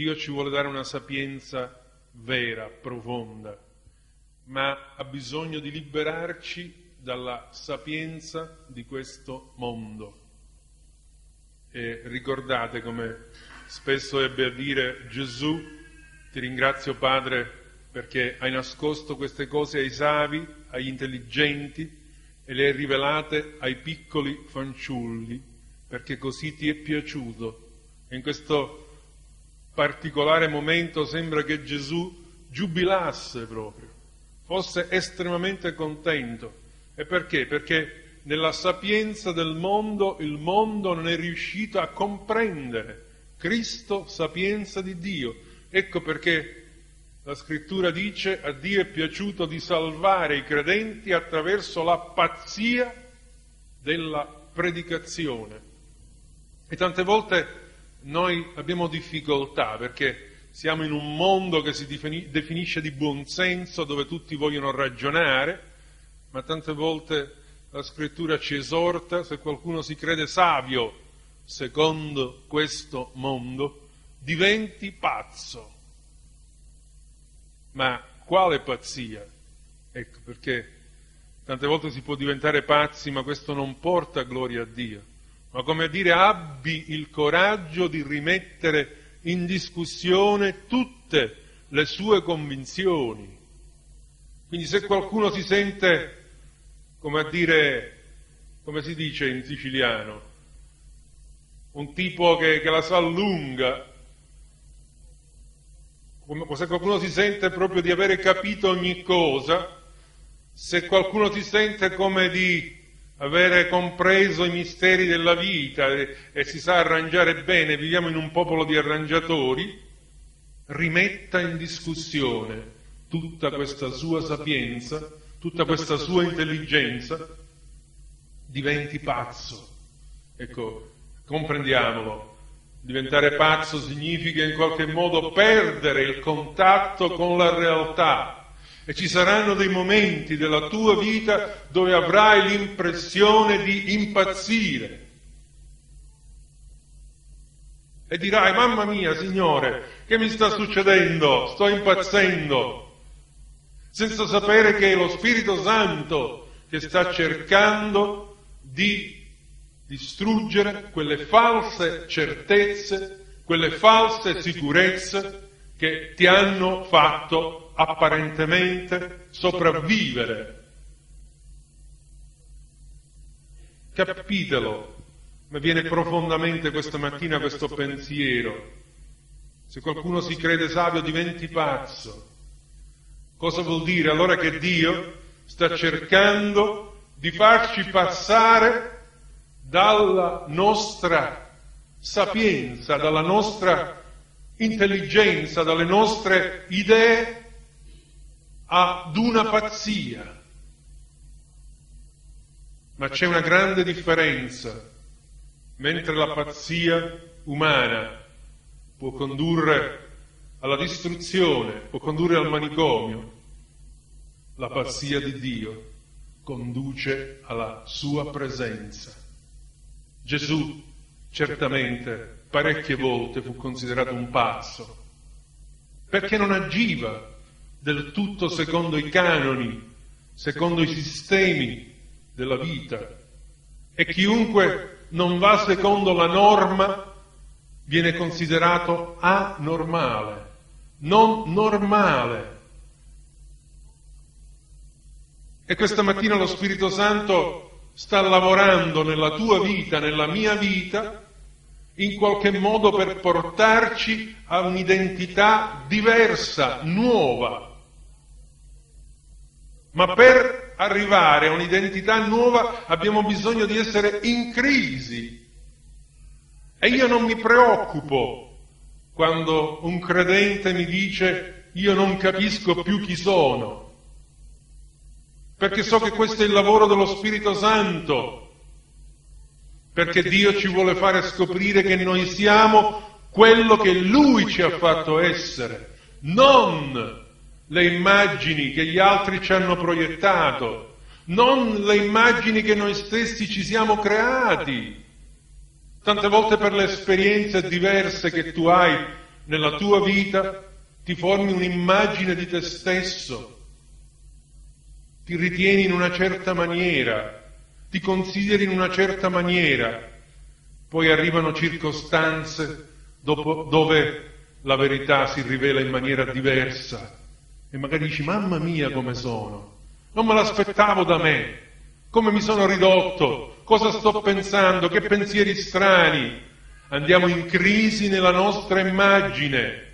Dio ci vuole dare una sapienza vera, profonda, ma ha bisogno di liberarci dalla sapienza di questo mondo. E ricordate come spesso ebbe a dire Gesù, ti ringrazio Padre perché hai nascosto queste cose ai savi, agli intelligenti e le hai rivelate ai piccoli fanciulli, perché così ti è piaciuto. E in questo particolare momento sembra che Gesù giubilasse proprio, fosse estremamente contento. E perché? Perché nella sapienza del mondo il mondo non è riuscito a comprendere Cristo, sapienza di Dio. Ecco perché la scrittura dice a Dio è piaciuto di salvare i credenti attraverso la pazzia della predicazione. E tante volte noi abbiamo difficoltà perché siamo in un mondo che si definisce di buonsenso, dove tutti vogliono ragionare, ma tante volte la scrittura ci esorta, se qualcuno si crede savio secondo questo mondo, diventi pazzo. Ma quale pazzia? Ecco perché tante volte si può diventare pazzi, ma questo non porta gloria a Dio ma come a dire abbi il coraggio di rimettere in discussione tutte le sue convinzioni. Quindi se qualcuno si sente, come a dire, come si dice in siciliano, un tipo che, che la sa lunga, se qualcuno si sente proprio di avere capito ogni cosa, se qualcuno si sente come di avere compreso i misteri della vita e, e, si sa arrangiare bene, viviamo in un popolo di arrangiatori, rimetta in discussione tutta questa sua sapienza, tutta questa sua intelligenza, diventi pazzo. Ecco, comprendiamolo. Diventare pazzo significa in qualche modo perdere il contatto con la realtà, e ci saranno dei momenti della tua vita dove avrai l'impressione di impazzire. E dirai, mamma mia, Signore, che mi sta succedendo? Sto impazzendo. Senza sapere che è lo Spirito Santo che sta cercando di distruggere quelle false certezze, quelle false sicurezze che ti hanno fatto apparentemente sopravvivere. Capitelo, mi viene profondamente questa mattina questo pensiero. Se qualcuno si crede savio diventi pazzo. Cosa vuol dire? Allora che Dio sta cercando di farci passare dalla nostra sapienza, dalla nostra intelligenza, dalle nostre idee ad una pazzia. Ma c'è una grande differenza. Mentre la pazzia umana può condurre alla distruzione, può condurre al manicomio, la pazzia di Dio conduce alla sua presenza. Gesù certamente parecchie volte fu considerato un pazzo, perché non agiva del tutto secondo i canoni, secondo i sistemi della vita. E chiunque non va secondo la norma viene considerato anormale, non normale. E questa mattina lo Spirito Santo sta lavorando nella tua vita, nella mia vita, in qualche modo per portarci a un'identità diversa, nuova, ma per arrivare a un'identità nuova abbiamo bisogno di essere in crisi. E io non mi preoccupo quando un credente mi dice io non capisco più chi sono, perché so che questo è il lavoro dello Spirito Santo, perché Dio ci vuole fare scoprire che noi siamo quello che Lui ci ha fatto essere, non le immagini che gli altri ci hanno proiettato, non le immagini che noi stessi ci siamo creati. Tante volte per le esperienze diverse che tu hai nella tua vita ti formi un'immagine di te stesso, ti ritieni in una certa maniera, ti consideri in una certa maniera, poi arrivano circostanze dopo, dove la verità si rivela in maniera diversa e magari dici mamma mia come sono, non me l'aspettavo da me, come mi sono ridotto, cosa sto pensando, che pensieri strani, andiamo in crisi nella nostra immagine,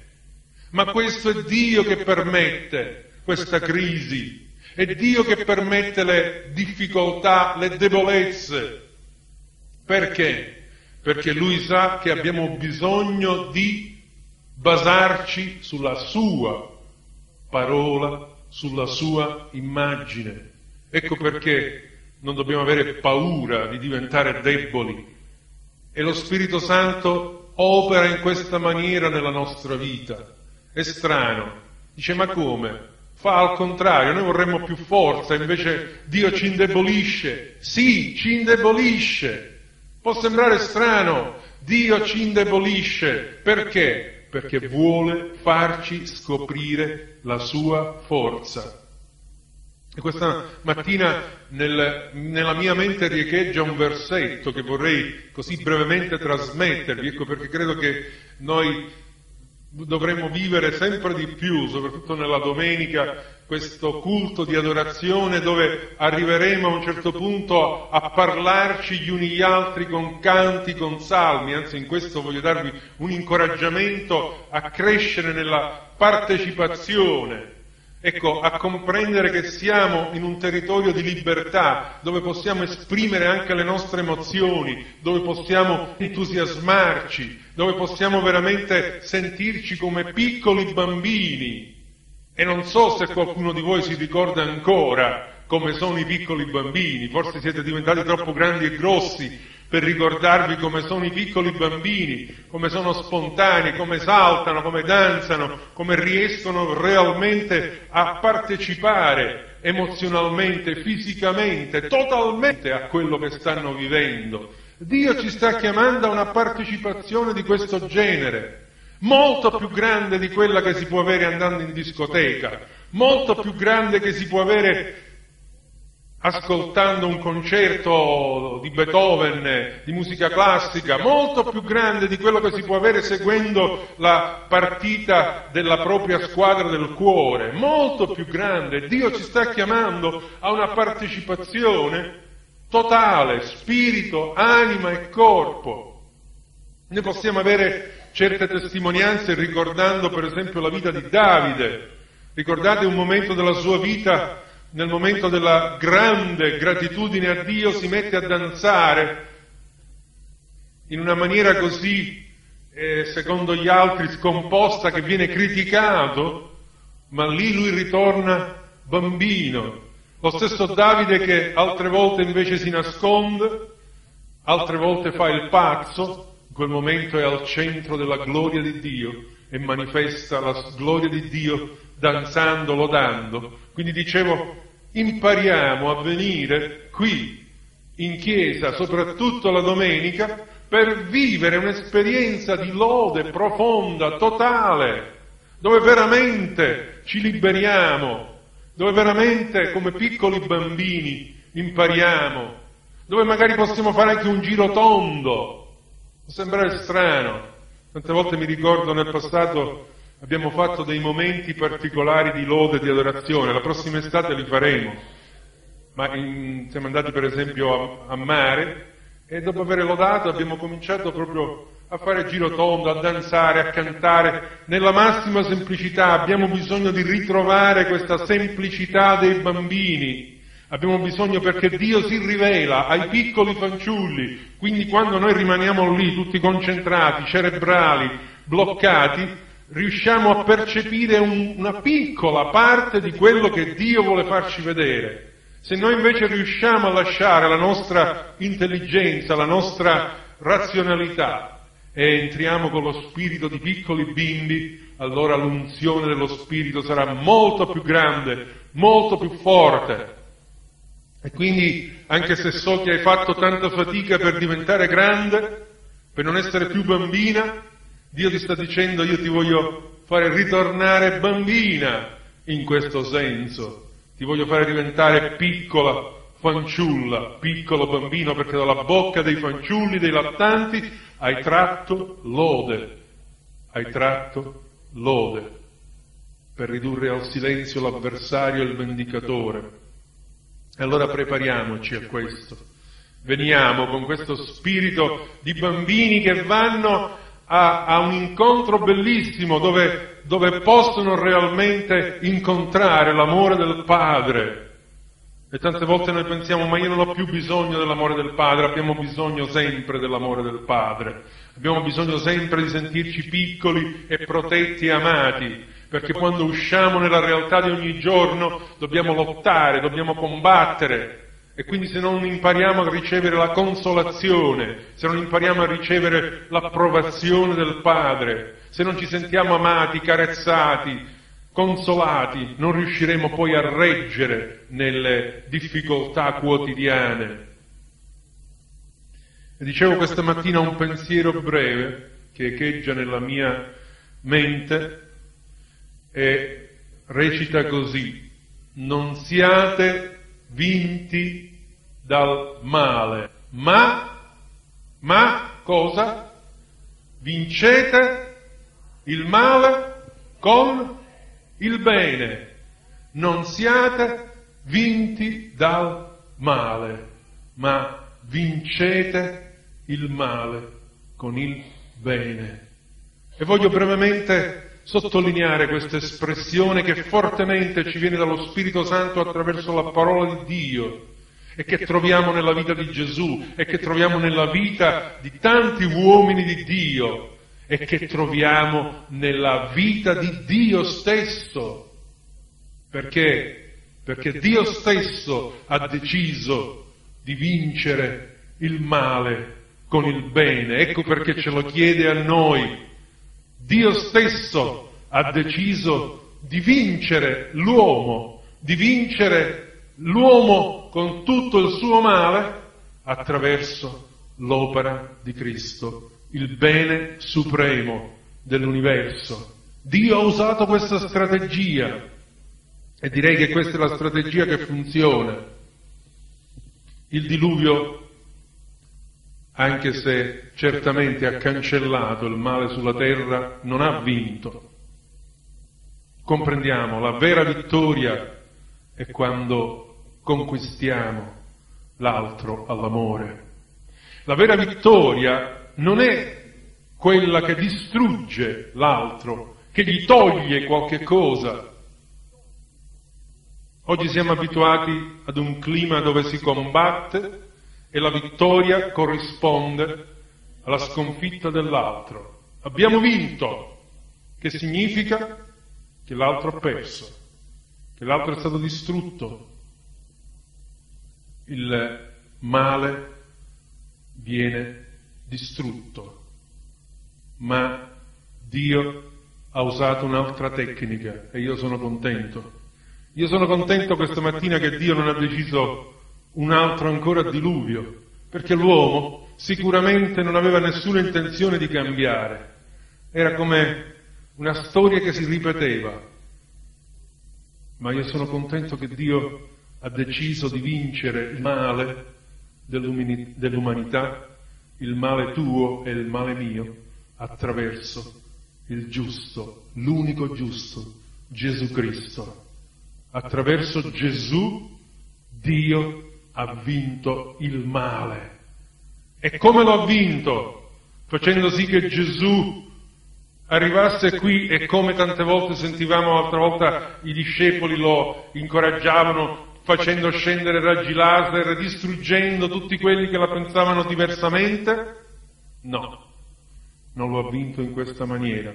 ma questo è Dio che permette questa crisi, è Dio che permette le difficoltà, le debolezze. Perché? Perché Lui sa che abbiamo bisogno di basarci sulla sua parola, sulla sua immagine. Ecco perché non dobbiamo avere paura di diventare deboli. E lo Spirito Santo opera in questa maniera nella nostra vita. È strano. Dice, ma come? Fa al contrario, noi vorremmo più forza, invece Dio ci indebolisce. Sì, ci indebolisce. Può sembrare strano, Dio ci indebolisce. Perché? perché vuole farci scoprire la sua forza. E questa mattina nel, nella mia mente riecheggia un versetto che vorrei così brevemente trasmettervi, ecco perché credo che noi dovremmo vivere sempre di più, soprattutto nella domenica, questo culto di adorazione dove arriveremo a un certo punto a parlarci gli uni gli altri con canti, con salmi, anzi in questo voglio darvi un incoraggiamento a crescere nella partecipazione, ecco, a comprendere che siamo in un territorio di libertà dove possiamo esprimere anche le nostre emozioni, dove possiamo entusiasmarci, dove possiamo veramente sentirci come piccoli bambini e non so se qualcuno di voi si ricorda ancora come sono i piccoli bambini, forse siete diventati troppo grandi e grossi per ricordarvi come sono i piccoli bambini, come sono spontanei, come saltano, come danzano, come riescono realmente a partecipare emozionalmente, fisicamente, totalmente a quello che stanno vivendo. Dio ci sta chiamando a una partecipazione di questo genere molto più grande di quella che si può avere andando in discoteca, molto più grande che si può avere ascoltando un concerto di Beethoven, di musica classica, molto più grande di quello che si può avere seguendo la partita della propria squadra del cuore, molto più grande. Dio ci sta chiamando a una partecipazione totale, spirito, anima e corpo. Ne possiamo avere certe testimonianze ricordando per esempio la vita di Davide. Ricordate un momento della sua vita, nel momento della grande gratitudine a Dio, si mette a danzare in una maniera così, eh, secondo gli altri, scomposta che viene criticato, ma lì lui ritorna bambino. Lo stesso Davide che altre volte invece si nasconde, altre volte fa il pazzo, quel momento è al centro della gloria di Dio e manifesta la gloria di Dio danzando, lodando. Quindi dicevo, impariamo a venire qui in chiesa, soprattutto la domenica, per vivere un'esperienza di lode profonda, totale, dove veramente ci liberiamo, dove veramente come piccoli bambini impariamo, dove magari possiamo fare anche un giro tondo, Può sembrare strano, tante volte mi ricordo nel passato abbiamo fatto dei momenti particolari di lode, di adorazione, la prossima estate li faremo, ma in, siamo andati per esempio a, a mare e dopo aver lodato abbiamo cominciato proprio a fare giro tondo, a danzare, a cantare nella massima semplicità. Abbiamo bisogno di ritrovare questa semplicità dei bambini Abbiamo bisogno perché Dio si rivela ai piccoli fanciulli, quindi quando noi rimaniamo lì tutti concentrati, cerebrali, bloccati, riusciamo a percepire un, una piccola parte di quello che Dio vuole farci vedere. Se noi invece riusciamo a lasciare la nostra intelligenza, la nostra razionalità e entriamo con lo spirito di piccoli bimbi, allora l'unzione dello spirito sarà molto più grande, molto più forte. E quindi, anche se so che hai fatto tanta fatica per diventare grande, per non essere più bambina, Dio ti sta dicendo io ti voglio fare ritornare bambina in questo senso, ti voglio fare diventare piccola fanciulla, piccolo bambino, perché dalla bocca dei fanciulli, dei lattanti, hai tratto lode, hai tratto lode per ridurre al silenzio l'avversario e il vendicatore. E allora prepariamoci a questo. Veniamo con questo spirito di bambini che vanno a, a un incontro bellissimo dove, dove possono realmente incontrare l'amore del Padre. E tante volte noi pensiamo, ma io non ho più bisogno dell'amore del Padre, abbiamo bisogno sempre dell'amore del Padre, abbiamo bisogno sempre di sentirci piccoli e protetti e amati, perché quando usciamo nella realtà di ogni giorno dobbiamo lottare, dobbiamo combattere, e quindi se non impariamo a ricevere la consolazione, se non impariamo a ricevere l'approvazione del Padre, se non ci sentiamo amati, carezzati, consolati, non riusciremo poi a reggere nelle difficoltà quotidiane. E dicevo questa mattina un pensiero breve che echeggia nella mia mente e recita così, non siate vinti dal male, ma, ma cosa? Vincete il male con il bene, non siate vinti dal male, ma vincete il male con il bene. E voglio brevemente sottolineare questa espressione che fortemente ci viene dallo Spirito Santo attraverso la parola di Dio e che troviamo nella vita di Gesù e che troviamo nella vita di tanti uomini di Dio e che troviamo nella vita di Dio stesso. Perché? Perché Dio stesso ha deciso di vincere il male con il bene. Ecco perché ce lo chiede a noi Dio stesso ha deciso di vincere l'uomo, di vincere l'uomo con tutto il suo male attraverso l'opera di Cristo, il bene supremo dell'universo. Dio ha usato questa strategia e direi che questa è la strategia che funziona. Il diluvio anche se certamente ha cancellato il male sulla terra, non ha vinto. Comprendiamo, la vera vittoria è quando conquistiamo l'altro all'amore. La vera vittoria non è quella che distrugge l'altro, che gli toglie qualche cosa. Oggi siamo abituati ad un clima dove si combatte, e la vittoria corrisponde alla sconfitta dell'altro. Abbiamo vinto, che significa che l'altro ha perso, che l'altro è stato distrutto. Il male viene distrutto, ma Dio ha usato un'altra tecnica e io sono contento. Io sono contento questa mattina che Dio non ha deciso un altro ancora diluvio, perché l'uomo sicuramente non aveva nessuna intenzione di cambiare, era come una storia che si ripeteva, ma io sono contento che Dio ha deciso di vincere il male dell'umanità, il male tuo e il male mio, attraverso il giusto, l'unico giusto, Gesù Cristo. Attraverso Gesù Dio ha vinto il male. E come lo ha vinto? Facendo sì che Gesù arrivasse qui e come tante volte sentivamo l'altra volta i discepoli lo incoraggiavano facendo scendere raggi laser, distruggendo tutti quelli che la pensavano diversamente? No, non lo ha vinto in questa maniera.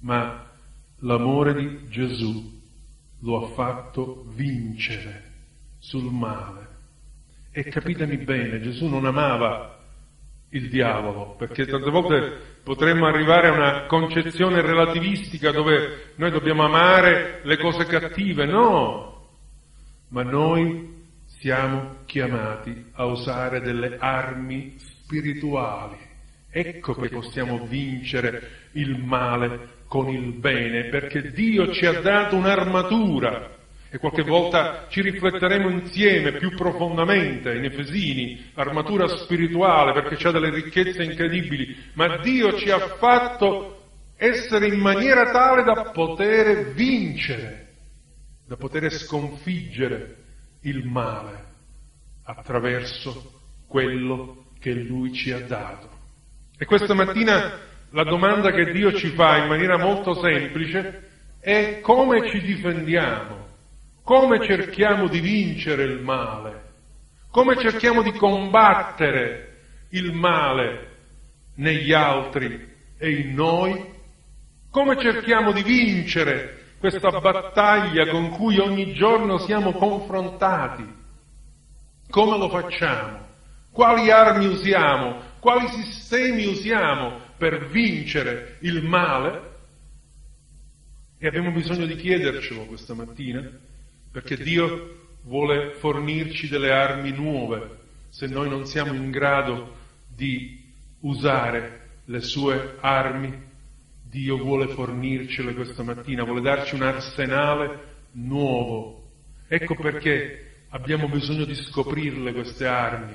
Ma l'amore di Gesù lo ha fatto vincere sul male. E capitemi bene, Gesù non amava il diavolo, perché tante volte potremmo arrivare a una concezione relativistica dove noi dobbiamo amare le cose cattive, no, ma noi siamo chiamati a usare delle armi spirituali. Ecco che possiamo vincere il male con il bene, perché Dio ci ha dato un'armatura. E qualche volta ci rifletteremo insieme più profondamente in Efesini, armatura spirituale perché c'ha delle ricchezze incredibili, ma Dio ci ha fatto essere in maniera tale da poter vincere, da poter sconfiggere il male attraverso quello che Lui ci ha dato. E questa mattina la domanda che Dio ci fa in maniera molto semplice è come ci difendiamo come cerchiamo di vincere il male? Come cerchiamo di combattere il male negli altri e in noi? Come cerchiamo di vincere questa battaglia con cui ogni giorno siamo confrontati? Come lo facciamo? Quali armi usiamo? Quali sistemi usiamo per vincere il male? E abbiamo bisogno di chiedercelo questa mattina perché Dio vuole fornirci delle armi nuove se noi non siamo in grado di usare le sue armi. Dio vuole fornircele questa mattina, vuole darci un arsenale nuovo. Ecco perché abbiamo bisogno di scoprirle queste armi.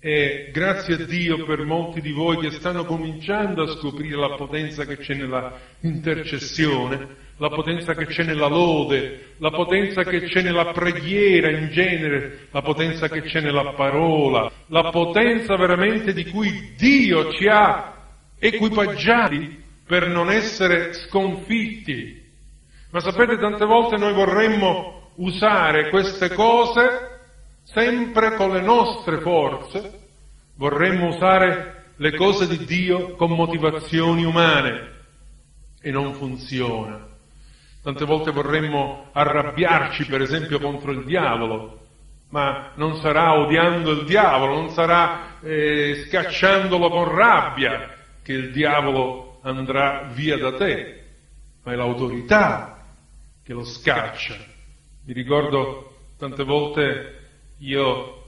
E grazie a Dio per molti di voi che stanno cominciando a scoprire la potenza che c'è nella intercessione, la potenza che c'è nella lode, la potenza che c'è nella preghiera in genere, la potenza che c'è nella parola, la potenza veramente di cui Dio ci ha equipaggiati per non essere sconfitti. Ma sapete, tante volte noi vorremmo usare queste cose sempre con le nostre forze, vorremmo usare le cose di Dio con motivazioni umane e non funziona. Tante volte vorremmo arrabbiarci, per esempio, contro il diavolo, ma non sarà odiando il diavolo, non sarà eh, scacciandolo con rabbia che il diavolo andrà via da te, ma è l'autorità che lo scaccia. Mi ricordo tante volte io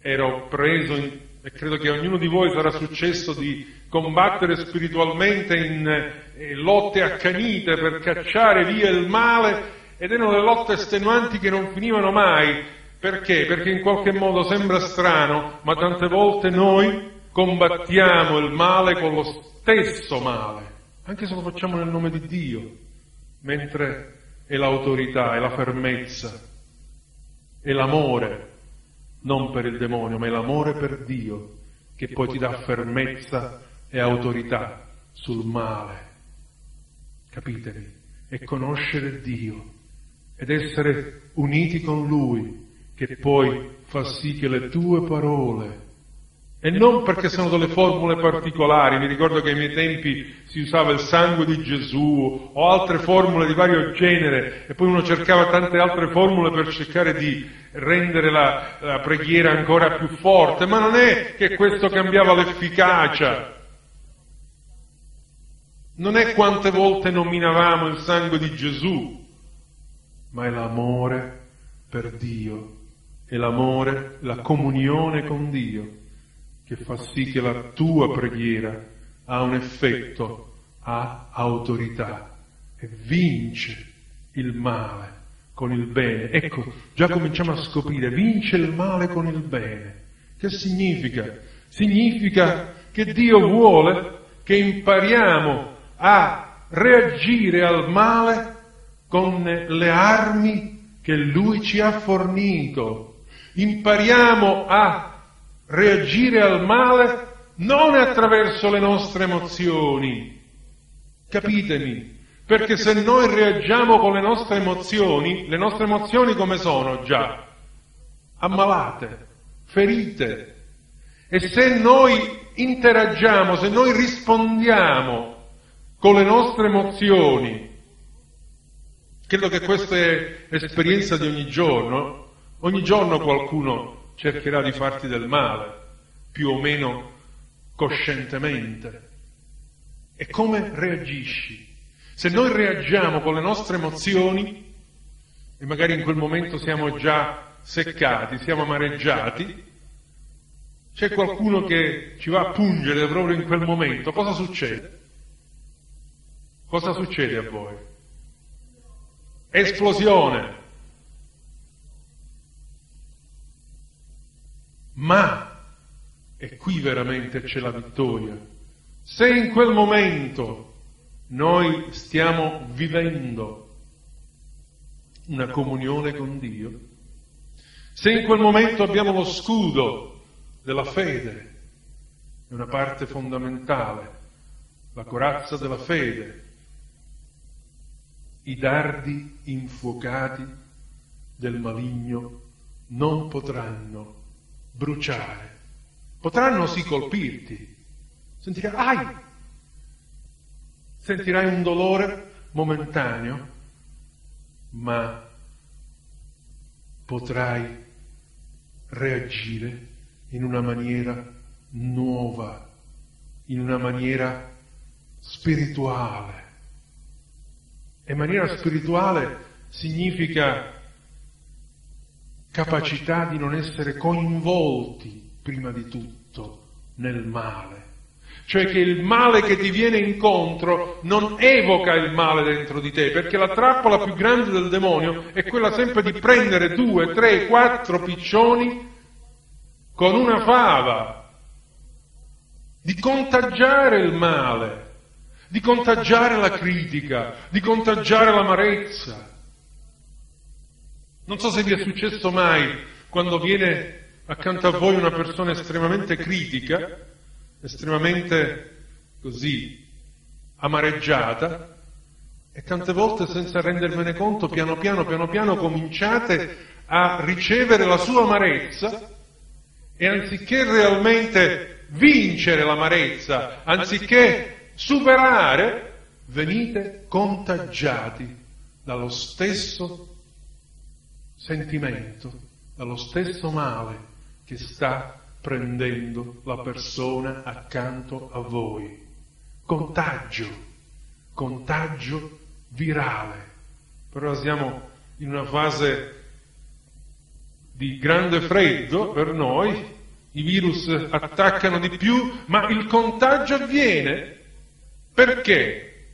ero preso in, e credo che a ognuno di voi sarà successo di combattere spiritualmente in eh, lotte accanite per cacciare via il male ed erano le lotte estenuanti che non finivano mai. Perché? Perché in qualche modo sembra strano, ma tante volte noi combattiamo il male con lo stesso male, anche se lo facciamo nel nome di Dio, mentre è l'autorità, è la fermezza, è l'amore, non per il demonio, ma è l'amore per Dio che poi ti dà fermezza e autorità sul male. Capitevi? E conoscere Dio ed essere uniti con Lui che poi fa sì che le tue parole e non perché sono delle formule particolari, mi ricordo che ai miei tempi si usava il sangue di Gesù o altre formule di vario genere e poi uno cercava tante altre formule per cercare di rendere la, la preghiera ancora più forte, ma non è che questo cambiava l'efficacia, non è quante volte nominavamo il sangue di Gesù, ma è l'amore per Dio, è l'amore, la comunione con Dio che fa sì che la tua preghiera ha un effetto, ha autorità e vince il male con il bene. Ecco, già cominciamo a scoprire, vince il male con il bene. Che significa? Significa che Dio vuole che impariamo a reagire al male con le armi che Lui ci ha fornito. Impariamo a reagire al male non attraverso le nostre emozioni. Capitemi? Perché se noi reagiamo con le nostre emozioni, le nostre emozioni come sono già? Ammalate, ferite. E se noi interagiamo, se noi rispondiamo con le nostre emozioni. Credo che questa è esperienza di ogni giorno. Ogni giorno qualcuno cercherà di farti del male, più o meno coscientemente. E come reagisci? Se noi reagiamo con le nostre emozioni, e magari in quel momento siamo già seccati, siamo amareggiati, c'è qualcuno che ci va a pungere proprio in quel momento, cosa succede? Cosa succede a voi? Esplosione. Ma, e qui veramente c'è la vittoria, se in quel momento noi stiamo vivendo una comunione con Dio, se in quel momento abbiamo lo scudo della fede, è una parte fondamentale, la corazza della fede, i dardi infuocati del maligno non potranno bruciare, potranno sì colpirti, sentirai, ai, sentirai un dolore momentaneo, ma potrai reagire in una maniera nuova, in una maniera spirituale. E maniera spirituale significa capacità di non essere coinvolti prima di tutto nel male. Cioè che il male che ti viene incontro non evoca il male dentro di te, perché la trappola più grande del demonio è quella sempre di prendere due, tre, quattro piccioni con una fava, di contagiare il male, di contagiare la critica, di contagiare l'amarezza. Non so se vi è successo mai quando viene accanto a voi una persona estremamente critica, estremamente così amareggiata, e tante volte senza rendervene conto, piano piano, piano piano cominciate a ricevere la sua amarezza e anziché realmente vincere l'amarezza, anziché superare, venite contagiati dallo stesso sentimento, dallo stesso male che sta prendendo la persona accanto a voi. Contagio, contagio virale. Però siamo in una fase di grande freddo per noi, i virus attaccano di più, ma il contagio avviene. Perché?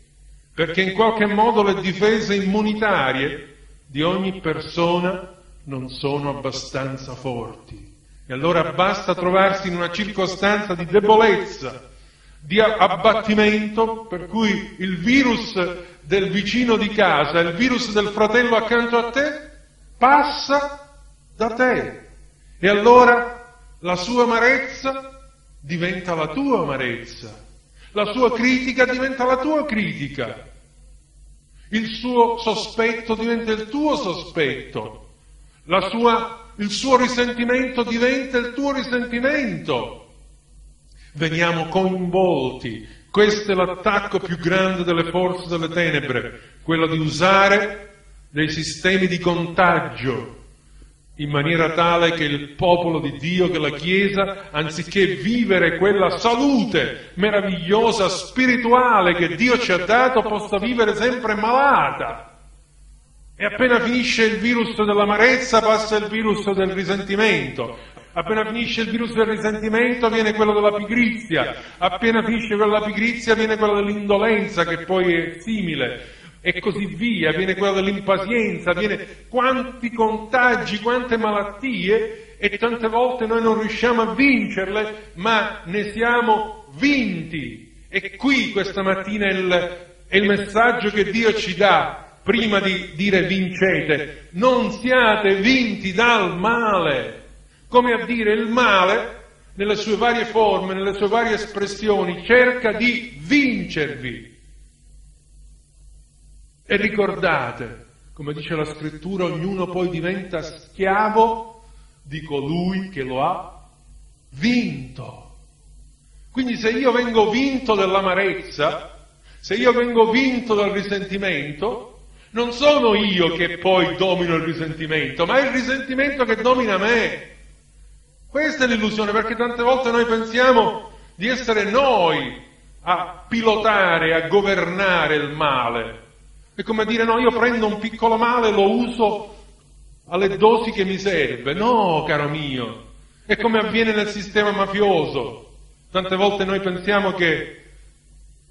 Perché in qualche modo le difese immunitarie di ogni persona non sono abbastanza forti. E allora basta trovarsi in una circostanza di debolezza, di abbattimento, per cui il virus del vicino di casa, il virus del fratello accanto a te, passa da te. E allora la sua amarezza diventa la tua amarezza, la sua critica diventa la tua critica, il suo sospetto diventa il tuo sospetto, sua, il suo risentimento diventa il tuo risentimento. Veniamo coinvolti. Questo è l'attacco più grande delle forze delle tenebre, quello di usare dei sistemi di contagio in maniera tale che il popolo di Dio, che la Chiesa, anziché vivere quella salute meravigliosa, spirituale che Dio ci ha dato, possa vivere sempre malata. E appena finisce il virus dell'amarezza passa il virus del risentimento. Appena finisce il virus del risentimento viene quello della pigrizia. Appena finisce quello della pigrizia viene quello dell'indolenza che poi è simile e così via, viene quella dell'impazienza, viene quanti contagi, quante malattie e tante volte noi non riusciamo a vincerle, ma ne siamo vinti. E qui questa mattina il, è il messaggio che Dio ci dà prima di dire vincete, non siate vinti dal male, come a dire il male nelle sue varie forme, nelle sue varie espressioni, cerca di vincervi. E ricordate, come dice la scrittura, ognuno poi diventa schiavo di colui che lo ha vinto. Quindi se io vengo vinto dall'amarezza, se io vengo vinto dal risentimento, non sono io che poi domino il risentimento, ma è il risentimento che domina me. Questa è l'illusione, perché tante volte noi pensiamo di essere noi a pilotare, a governare il male. È come dire no, io prendo un piccolo male e lo uso alle dosi che mi serve. No, caro mio, È come avviene nel sistema mafioso. Tante volte noi pensiamo che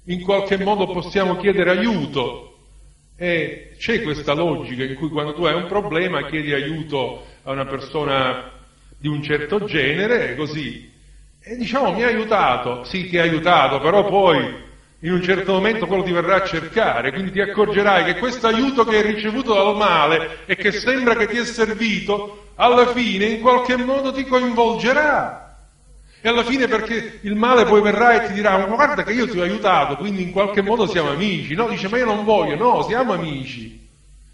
in qualche modo possiamo chiedere aiuto e c'è questa logica in cui quando tu hai un problema chiedi aiuto a una persona di un certo genere così. E diciamo mi ha aiutato, sì ti ha aiutato, però poi in un certo momento quello ti verrà a cercare, quindi ti accorgerai che questo aiuto che hai ricevuto dal male e che sembra che ti è servito, alla fine in qualche modo ti coinvolgerà. E alla fine perché il male poi verrà e ti dirà, ma guarda che io ti ho aiutato, quindi in qualche modo siamo amici. No, dice, ma io non voglio, no, siamo amici.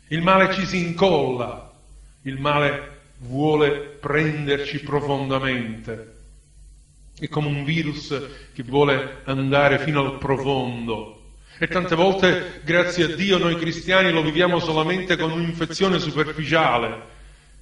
Il male ci si incolla, il male vuole prenderci profondamente. È come un virus che vuole andare fino al profondo. E tante volte, grazie a Dio, noi cristiani lo viviamo solamente con un'infezione superficiale,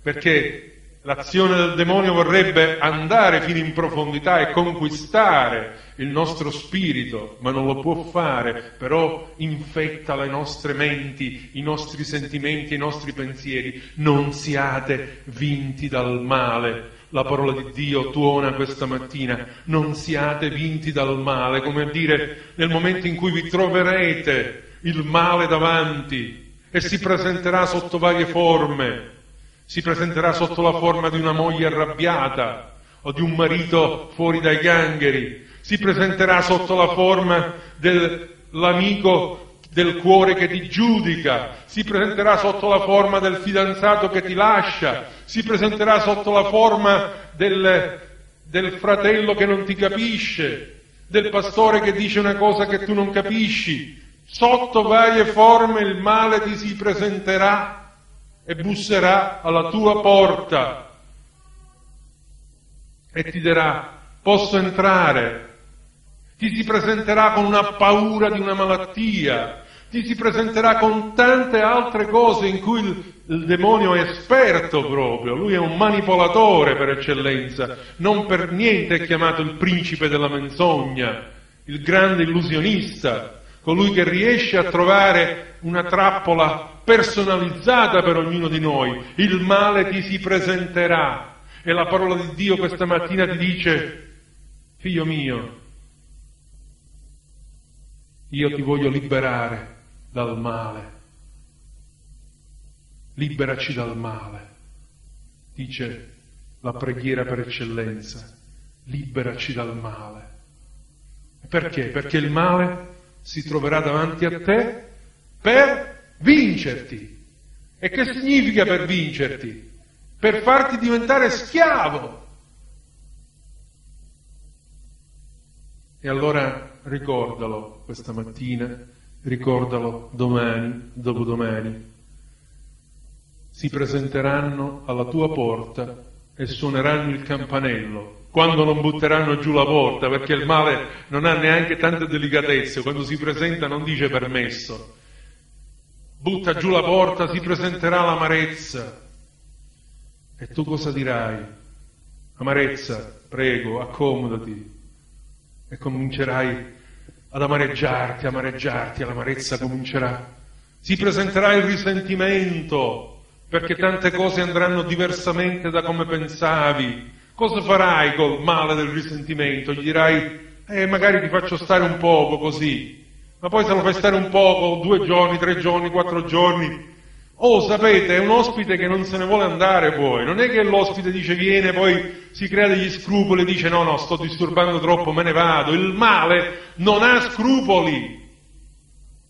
perché L'azione del demonio vorrebbe andare fino in profondità e conquistare il nostro spirito, ma non lo può fare, però infetta le nostre menti, i nostri sentimenti, i nostri pensieri. Non siate vinti dal male. La parola di Dio tuona questa mattina, non siate vinti dal male, come a dire nel momento in cui vi troverete il male davanti e si presenterà sotto varie forme, si presenterà sotto la forma di una moglie arrabbiata o di un marito fuori dai gangheri, si presenterà sotto la forma dell'amico del cuore che ti giudica, si presenterà sotto la forma del fidanzato che ti lascia, si presenterà sotto la forma del, del fratello che non ti capisce, del pastore che dice una cosa che tu non capisci. Sotto varie forme il male ti si presenterà e busserà alla tua porta e ti dirà posso entrare, ti si presenterà con una paura di una malattia, ti si presenterà con tante altre cose in cui il, il, demonio è esperto proprio, lui è un manipolatore per eccellenza, non per niente è chiamato il principe della menzogna, il grande illusionista, colui che riesce a trovare una trappola personalizzata per ognuno di noi. Il male ti si presenterà. E la parola di Dio questa mattina ti dice, figlio mio, io ti voglio liberare dal male. Liberaci dal male. Dice la preghiera per eccellenza. Liberaci dal male. Perché? Perché il male si troverà davanti a te per vincerti. E che significa per vincerti? Per farti diventare schiavo. E allora ricordalo questa mattina, ricordalo domani, dopodomani. Si presenteranno alla tua porta e suoneranno il campanello quando non butteranno giù la porta, perché il male non ha neanche tante delicatezze, quando si presenta non dice permesso, butta giù la porta, si presenterà l'amarezza. E tu cosa dirai? Amarezza, prego, accomodati. E comincerai ad amareggiarti, amareggiarti, l'amarezza comincerà. Si presenterà il risentimento, perché tante cose andranno diversamente da come pensavi. Cosa farai col male del risentimento? Gli dirai, eh, magari ti faccio stare un poco così, ma poi se lo fai stare un poco, due giorni, tre giorni, quattro giorni, oh sapete, è un ospite che non se ne vuole andare poi, non è che l'ospite dice viene, poi si crea degli scrupoli e dice no, no, sto disturbando troppo, me ne vado, il male non ha scrupoli,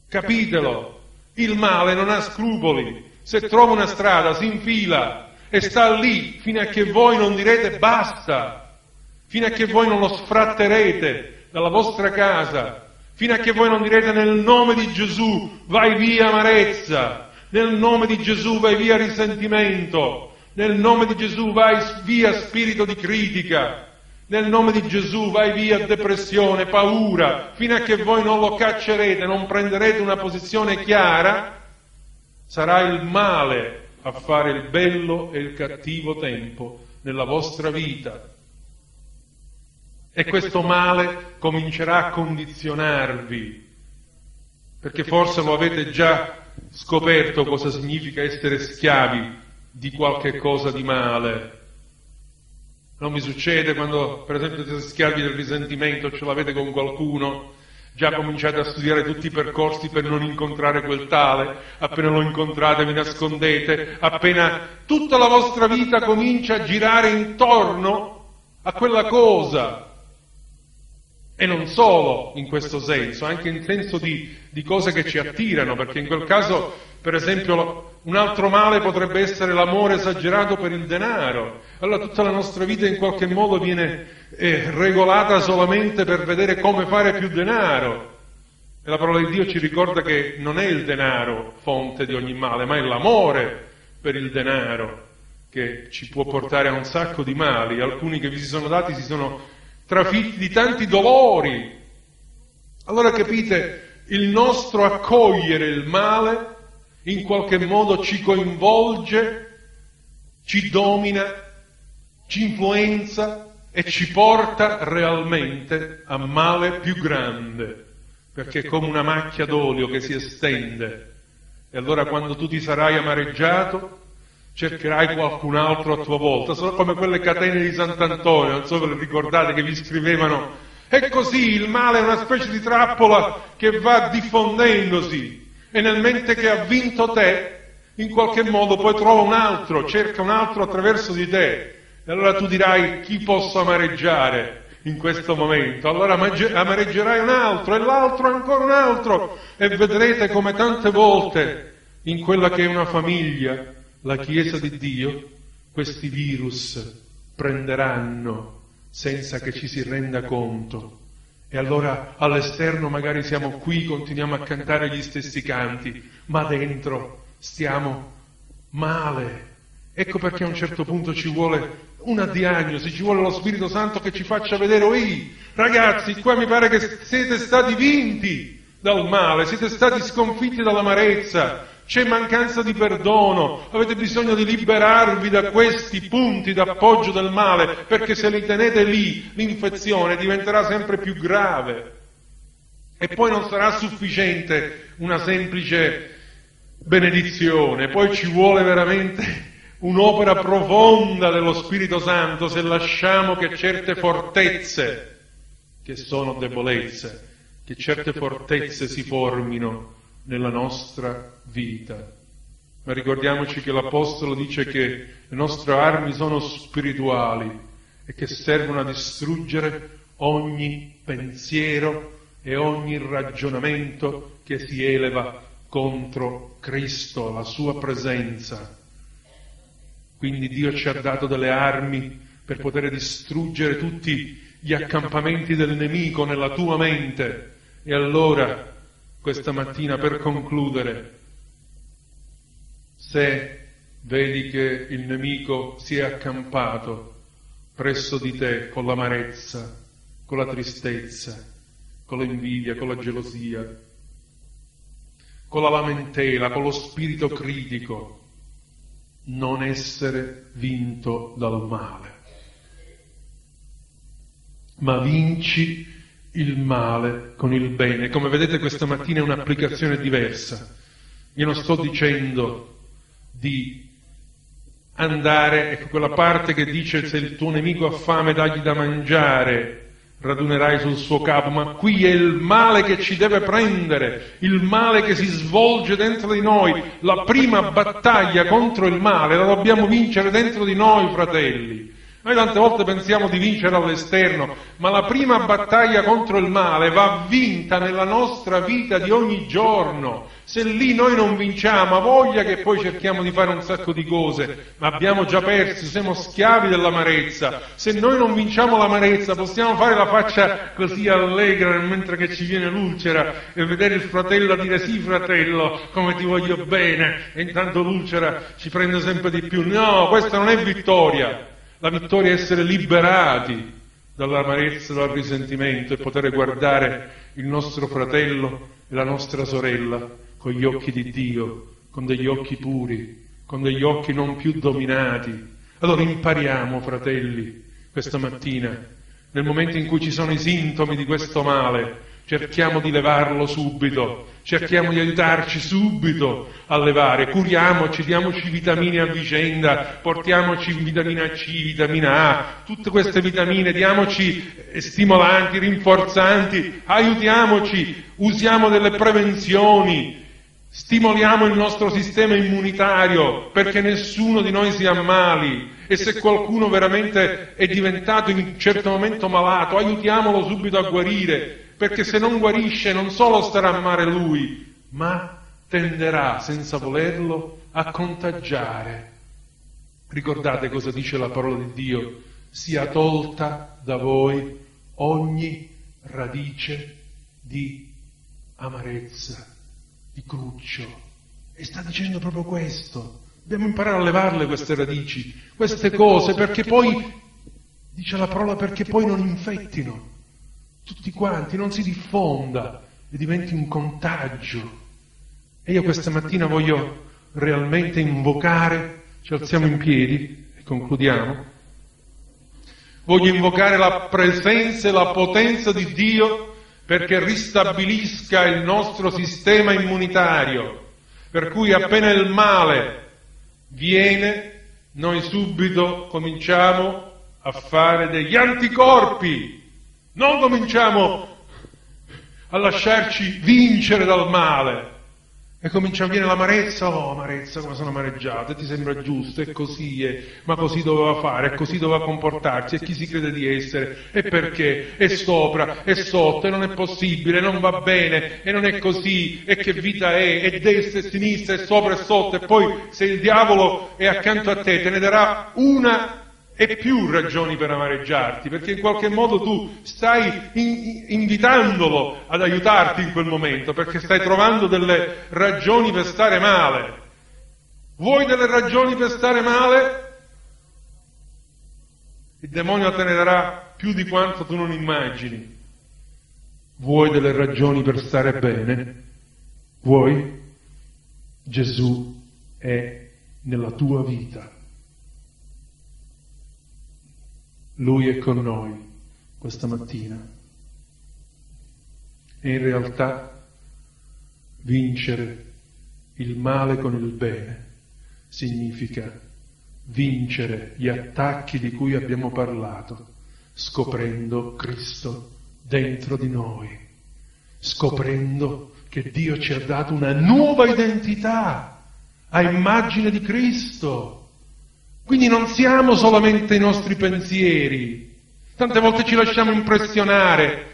capitelo, il male non ha scrupoli, se trova una strada si infila e sta lì fino a che voi non direte basta, fino a che voi non lo sfratterete dalla vostra casa, fino a che voi non direte nel nome di Gesù vai via amarezza, nel nome di Gesù vai via risentimento, nel nome di Gesù vai via spirito di critica, nel nome di Gesù vai via depressione, paura, fino a che voi non lo caccerete, non prenderete una posizione chiara, sarà il male a fare il bello e il cattivo tempo nella vostra vita, e questo male comincerà a condizionarvi, perché forse lo avete già scoperto cosa significa essere schiavi di qualche cosa di male. Non mi succede quando, per esempio, siete schiavi del risentimento, ce l'avete con qualcuno, già cominciate a studiare tutti i percorsi per non incontrare quel tale, appena lo incontrate vi nascondete, appena tutta la vostra vita comincia a girare intorno a quella cosa. E non solo in questo senso, anche in senso di, di cose che ci attirano, perché in quel caso, per esempio, un altro male potrebbe essere l'amore esagerato per il denaro. Allora tutta la nostra vita in qualche modo viene eh, regolata solamente per vedere come fare più denaro. E la parola di Dio ci ricorda che non è il denaro fonte di ogni male, ma è l'amore per il denaro che ci può portare a un sacco di mali. Alcuni che vi si sono dati si sono trafitti di tanti dolori. Allora capite, il nostro accogliere il male in qualche modo ci coinvolge, ci domina, ci influenza e ci porta realmente a male più grande, perché è come una macchia d'olio che si estende. E allora quando tu ti sarai amareggiato, cercherai qualcun altro a tua volta. Sono come quelle catene di Sant'Antonio, non so se le ricordate che vi scrivevano. E così il male è una specie di trappola che va diffondendosi e nel mente che ha vinto te, in qualche modo poi trova un altro, cerca un altro attraverso di te. E allora tu dirai chi posso amareggiare in questo momento? Allora amareggerai un altro e l'altro ancora un altro e vedrete come tante volte in quella che è una famiglia, la Chiesa di Dio, questi virus prenderanno senza che ci si renda conto e allora all'esterno magari siamo qui, continuiamo a cantare gli stessi canti, ma dentro stiamo male. Ecco perché a un certo punto ci vuole una diagnosi, ci vuole lo Spirito Santo che ci faccia vedere, oi, ragazzi, qua mi pare che siete stati vinti dal male, siete stati sconfitti dall'amarezza, c'è mancanza di perdono, avete bisogno di liberarvi da questi punti d'appoggio del male, perché se li tenete lì l'infezione diventerà sempre più grave. E poi non sarà sufficiente una semplice benedizione, poi ci vuole veramente un'opera profonda dello Spirito Santo se lasciamo che certe fortezze, che sono debolezze, che certe fortezze si formino nella nostra vita. Ma ricordiamoci che l'Apostolo dice che le nostre armi sono spirituali e che servono a distruggere ogni pensiero e ogni ragionamento che si eleva contro Cristo, la sua presenza. Quindi Dio ci ha dato delle armi per poter distruggere tutti gli accampamenti del nemico nella tua mente. E allora questa mattina per concludere, se vedi che il nemico si è accampato presso di te con l'amarezza, con la tristezza, con l'invidia, con la gelosia, con la lamentela, con lo spirito critico, non essere vinto dal male, ma vinci il male con il bene. Come vedete questa mattina è un'applicazione diversa. Io non sto dicendo di andare, ecco quella parte che dice se il tuo nemico ha fame dagli da mangiare, radunerai sul suo capo, ma qui è il male che ci deve prendere, il male che si svolge dentro di noi. La prima battaglia contro il male la dobbiamo vincere dentro di noi, fratelli. Noi tante volte pensiamo di vincere all'esterno, ma la prima battaglia contro il male va vinta nella nostra vita di ogni giorno. Se lì noi non vinciamo, ha voglia che poi cerchiamo di fare un sacco di cose, ma abbiamo già perso, siamo schiavi dell'amarezza. Se noi non vinciamo l'amarezza, possiamo fare la faccia così allegra mentre che ci viene l'ulcera e vedere il fratello dire sì fratello, come ti voglio bene, e intanto l'ulcera ci prende sempre di più. No, questa non è vittoria. La vittoria è essere liberati dall'amarezza, dal risentimento e poter guardare il nostro fratello e la nostra sorella con gli occhi di Dio, con degli occhi puri, con degli occhi non più dominati. Allora impariamo, fratelli, questa mattina, nel momento in cui ci sono i sintomi di questo male, cerchiamo di levarlo subito, cerchiamo di aiutarci subito a levare, curiamoci, diamoci vitamine a vicenda, portiamoci vitamina C, vitamina A, tutte queste vitamine, diamoci stimolanti, rinforzanti, aiutiamoci, usiamo delle prevenzioni, Stimoliamo il nostro sistema immunitario perché nessuno di noi si ammali e se qualcuno veramente è diventato in un certo momento malato, aiutiamolo subito a guarire, perché se non guarisce non solo starà a male lui, ma tenderà senza volerlo a contagiare. Ricordate cosa dice la parola di Dio? Sia tolta da voi ogni radice di amarezza di cruccio. E sta dicendo proprio questo. Dobbiamo imparare a levarle queste radici, queste cose, perché poi, dice la parola, perché poi non infettino tutti quanti, non si diffonda e diventi un contagio. E io questa mattina voglio realmente invocare, ci alziamo in piedi e concludiamo, voglio invocare la presenza e la potenza di Dio perché ristabilisca il nostro sistema immunitario, per cui appena il male viene, noi subito cominciamo a fare degli anticorpi, non cominciamo a lasciarci vincere dal male, e comincia venire l'amarezza, oh amarezza come sono amareggiato, e ti sembra giusto, e così è, ma così doveva fare, e così doveva comportarsi, e chi si crede di essere, e perché, e sopra, e sotto, e non è possibile, non va bene, e non è così, e che vita è, e destra e sinistra, e sopra e sotto, e poi se il diavolo è accanto a te te ne darà una e più ragioni per amareggiarti, perché in qualche modo tu stai in, invitandolo ad aiutarti in quel momento, perché stai trovando delle ragioni per stare male. Vuoi delle ragioni per stare male? Il demonio te ne darà più di quanto tu non immagini. Vuoi delle ragioni per stare bene? Vuoi? Gesù è nella tua vita. Lui è con noi questa mattina. E in realtà vincere il male con il bene significa vincere gli attacchi di cui abbiamo parlato, scoprendo Cristo dentro di noi, scoprendo che Dio ci ha dato una nuova identità a immagine di Cristo quindi non siamo solamente i nostri pensieri. Tante volte ci lasciamo impressionare.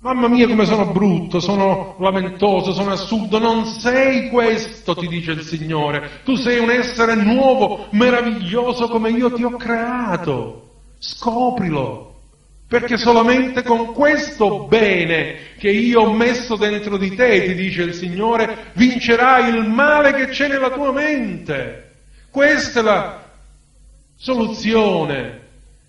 Mamma mia come sono brutto, sono lamentoso, sono assurdo. Non sei questo, ti dice il Signore. Tu sei un essere nuovo, meraviglioso come io ti ho creato. Scoprilo. Perché solamente con questo bene che io ho messo dentro di te, ti dice il Signore, vincerai il male che c'è nella tua mente. Questa è la soluzione.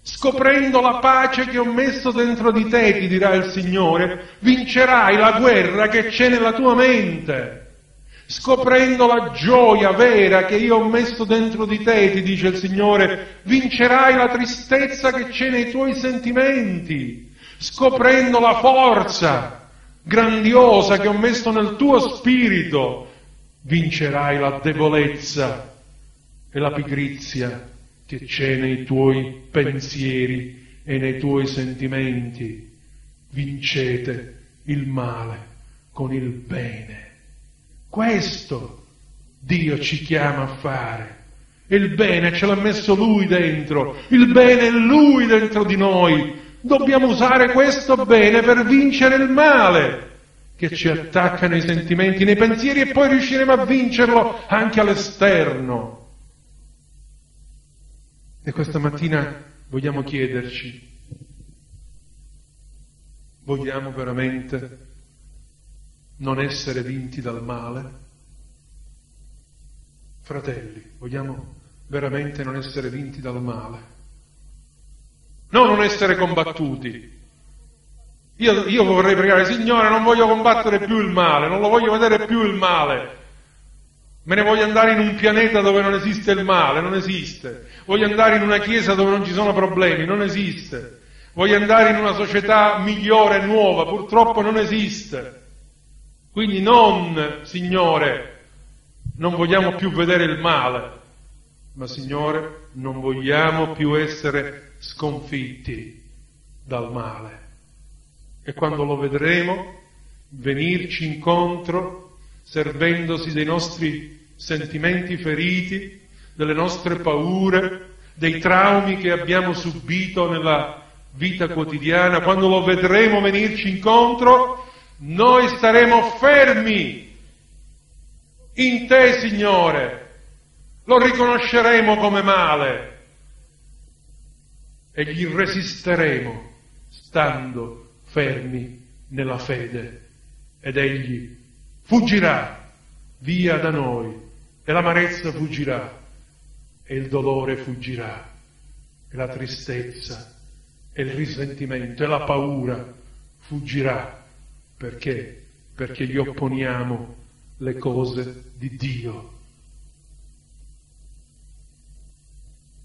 Scoprendo la pace che ho messo dentro di te, ti dirà il Signore, vincerai la guerra che c'è nella tua mente. Scoprendo la gioia vera che io ho messo dentro di te, ti dice il Signore, vincerai la tristezza che c'è nei tuoi sentimenti. Scoprendo la forza grandiosa che ho messo nel tuo spirito, vincerai la debolezza e la pigrizia che c'è nei tuoi pensieri e nei tuoi sentimenti. Vincete il male con il bene. Questo Dio ci chiama a fare. Il bene ce l'ha messo Lui dentro, il bene è Lui dentro di noi. Dobbiamo usare questo bene per vincere il male che ci attacca nei sentimenti, nei pensieri e poi riusciremo a vincerlo anche all'esterno. E questa mattina vogliamo chiederci, vogliamo veramente non essere vinti dal male? Fratelli, vogliamo veramente non essere vinti dal male? No, non essere combattuti. Io, io vorrei pregare, Signore, non voglio combattere più il male, non lo voglio vedere più il male. Me ne voglio andare in un pianeta dove non esiste il male, non esiste. Voglio andare in una chiesa dove non ci sono problemi, non esiste. Vuoi andare in una società migliore nuova? Purtroppo non esiste. Quindi non, Signore, non vogliamo più vedere il male, ma Signore, non vogliamo più essere sconfitti dal male. E quando lo vedremo, venirci incontro servendosi dei nostri sentimenti feriti, delle nostre paure, dei traumi che abbiamo subito nella vita quotidiana, quando lo vedremo venirci incontro, noi staremo fermi in te, Signore. Lo riconosceremo come male e gli resisteremo stando fermi nella fede ed egli fuggirà via da noi e l'amarezza fuggirà e il dolore fuggirà e la tristezza e il risentimento e la paura fuggirà perché? Perché gli opponiamo le cose di Dio.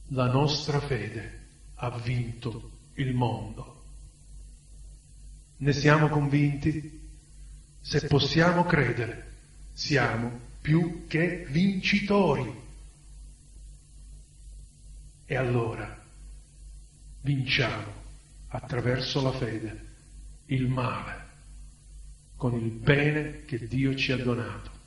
La nostra fede ha vinto il mondo. Ne siamo convinti? Se possiamo credere, siamo più che vincitori. E allora vinciamo attraverso la fede il male con il bene che Dio ci ha donato.